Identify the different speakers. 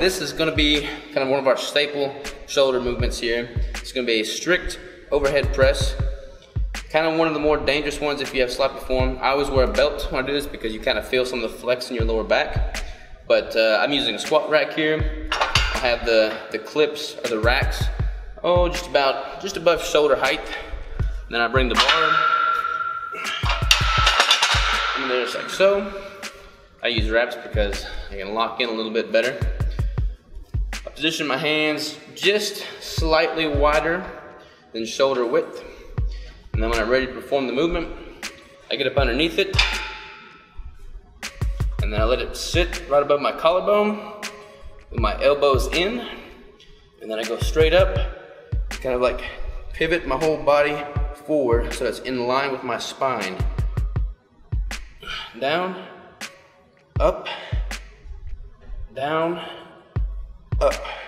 Speaker 1: This is gonna be kind of one of our staple shoulder movements here. It's gonna be a strict overhead press. Kind of one of the more dangerous ones if you have sloppy form. I always wear a belt when I do this because you kind of feel some of the flex in your lower back. But uh, I'm using a squat rack here. I have the, the clips or the racks, oh, just about, just above shoulder height. And then I bring the bar and there's like so. I use wraps because I can lock in a little bit better. Position my hands just slightly wider than shoulder width. And then when I'm ready to perform the movement, I get up underneath it. And then I let it sit right above my collarbone with my elbows in. And then I go straight up, kind of like pivot my whole body forward so it's in line with my spine. Down, up, down, up.